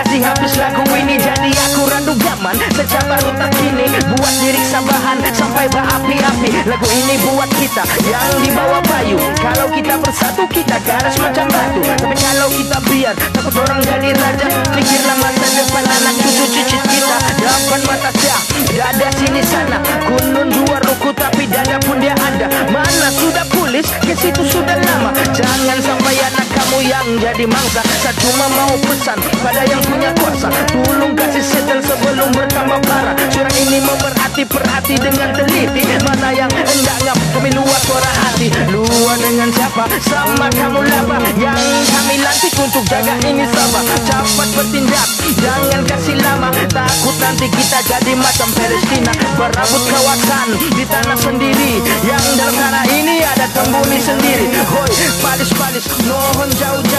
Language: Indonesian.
Kasih habis lagu ini jadi aku randu gaman Sejak baru tak kini buat lirik sabahan. Sampai berapi-api Lagu ini buat kita yang dibawa bayu Kalau kita bersatu kita garas macam batu. Tapi kalau kita biar takut orang jadi raja. Pikirlah masa depan anak cucu cucu kita. Depan mata siap dada sini sana. Gunung dua ruku tapi dada pun dia ada. Mana sudah pulis ke situ sudah lama. Jangan sampai anak kamu yang jadi mangsa. Saya cuma mau pesan pada ini memerhati perhati dengan teliti. Mana yang enggak kami luar suara hati? Luar dengan siapa? Sama kamu laba Yang kami lantik untuk jaga ini sama. Cepat bertindak jangan kasih lama. Takut nanti kita jadi macam Palestina. Berabut kawasan di tanah sendiri. Yang dalam tanah ini ada tembuni sendiri. Hoi palis-palis mohon jauh-jauh